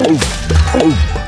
Oh, oh.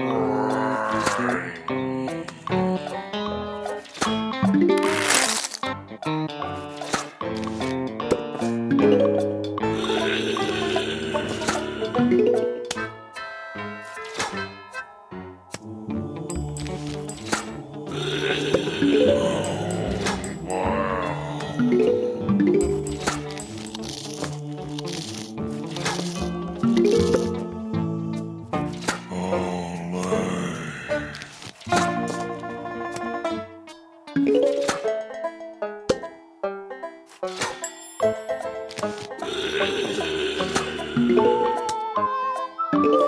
Oh, great. Thank you.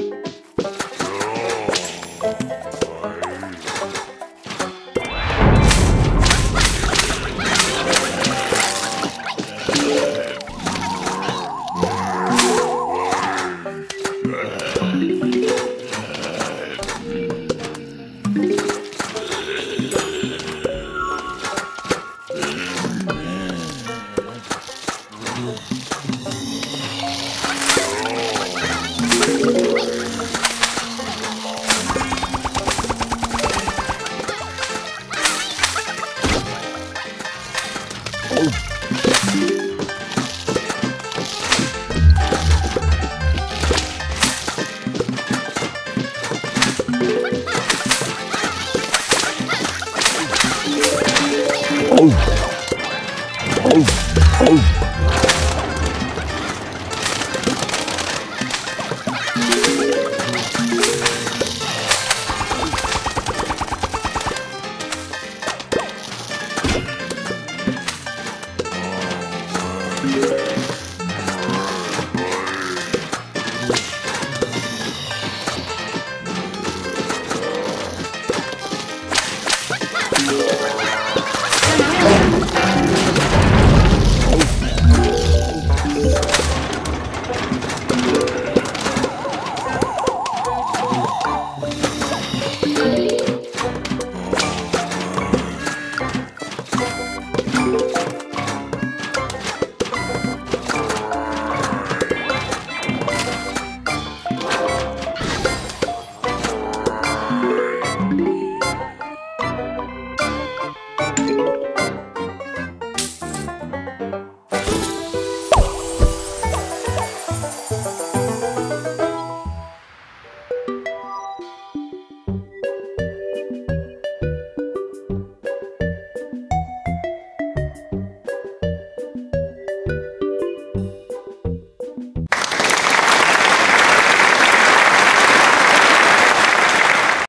Thank yeah.